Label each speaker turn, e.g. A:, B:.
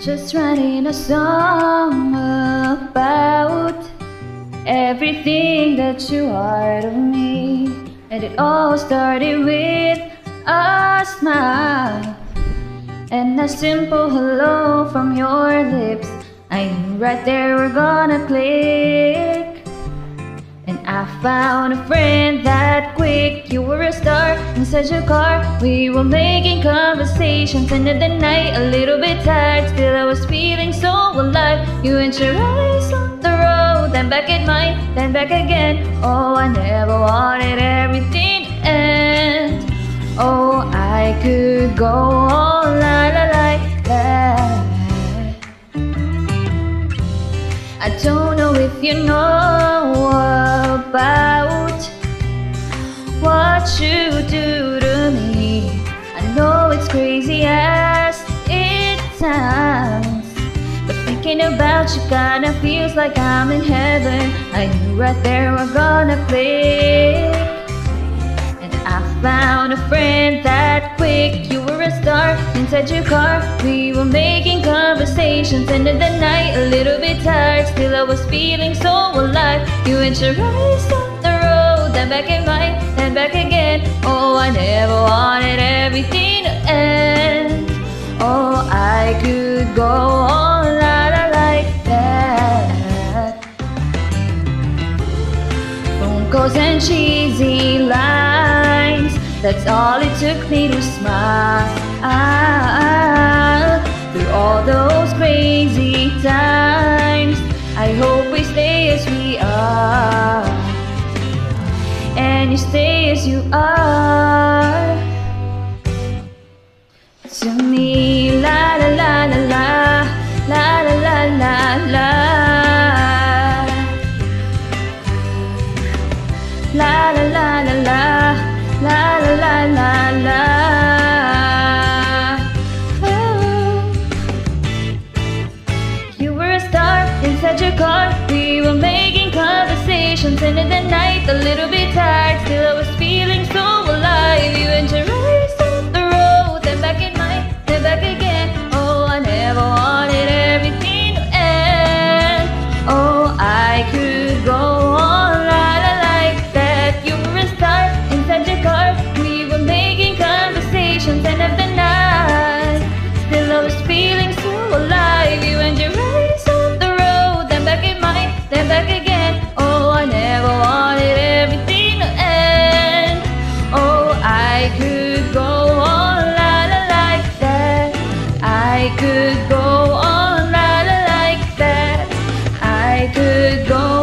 A: Just writing a song about everything that you are to me. And it all started with a smile and a simple hello from your lips. I knew right there we're gonna click. And I found a friend that quick. You were a star inside your car. We were making conversations. End of the night, a little bit tired. Still, I was feeling so alive. You and your eyes on the road, then back at mine, then back again. Oh, I never wanted everything to end. Oh, I could go on like that. I don't know if you know thinking about you kinda feels like I'm in heaven. I knew right there we're gonna click. And I found a friend that quick. You were a star inside your car. We were making conversations. End of the night, a little bit tired. Still, I was feeling so alive. You and your eyes on the road, then back in mine, then back again. Oh, I never wanted everything to end. Oh, I could go Calls and cheesy lines. That's all it took me to smile through all those crazy times. I hope we stay as we are, and you stay as you are. To me, car. We were making conversations, and in the night, a little bit tired. Still, I was good God.